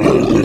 Oh,